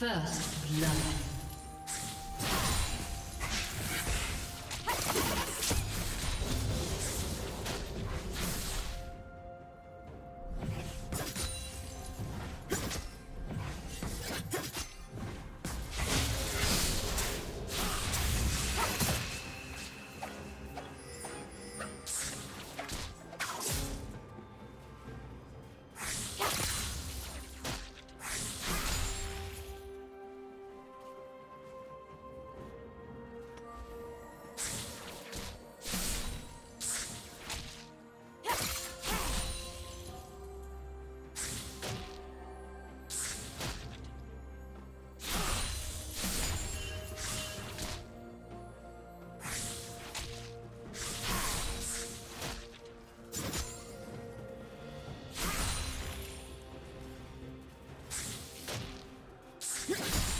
First blood. Yeah!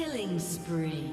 Killing spree.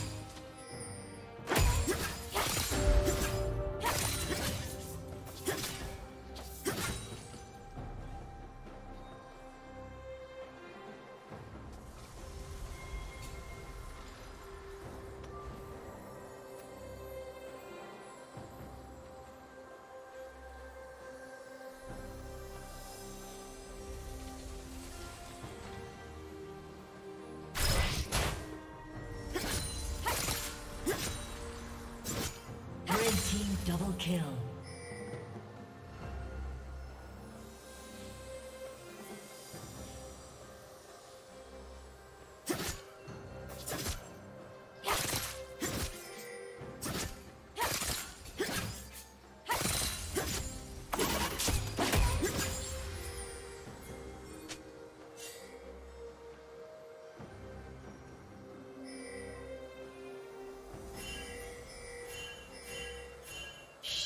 Kill.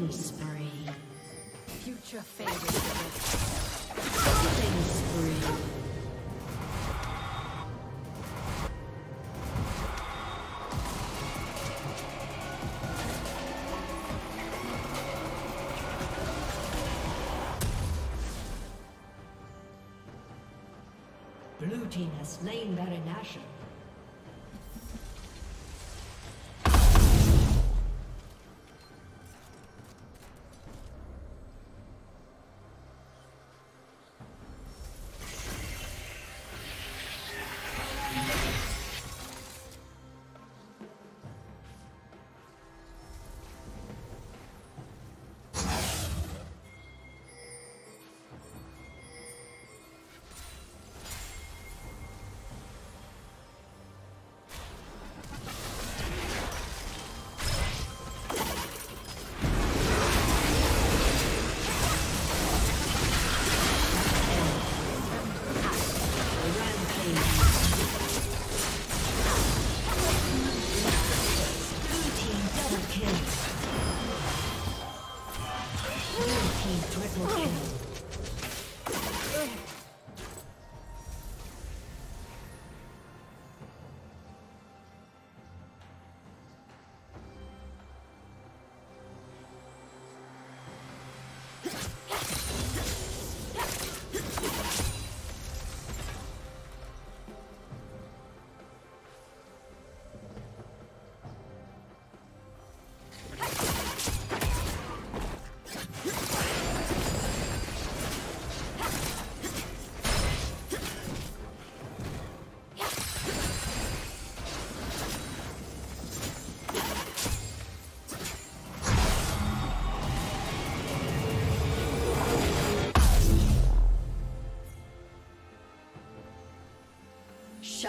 Killing spree. Future favorite. Killing spree. Blue team has slain Baron Nashor.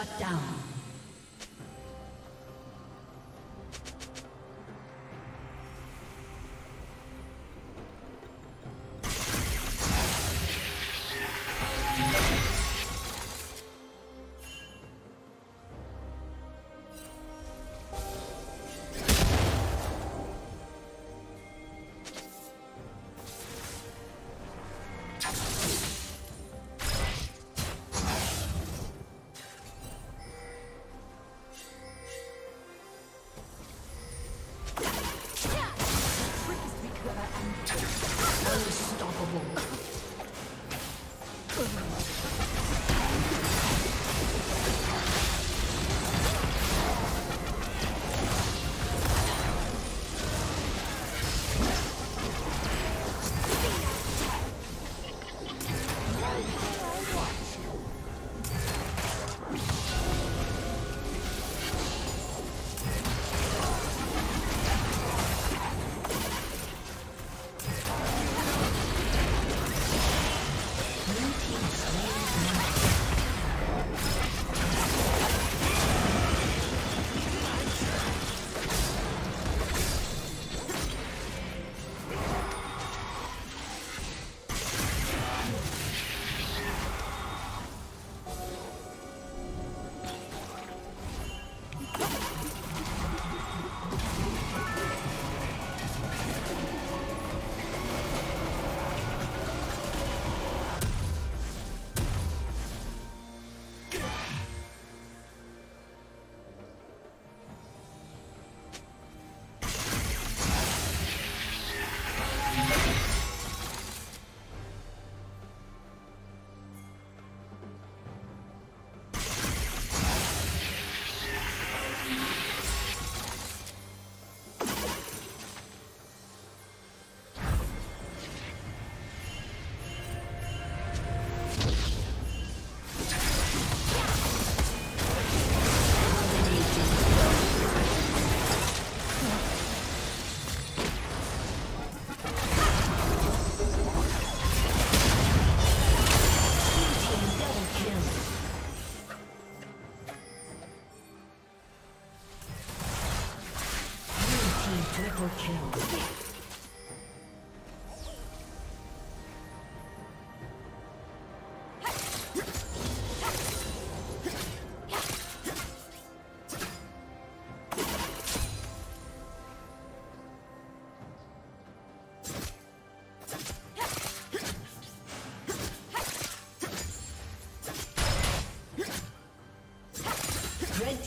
Shut down.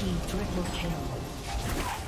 A summoner has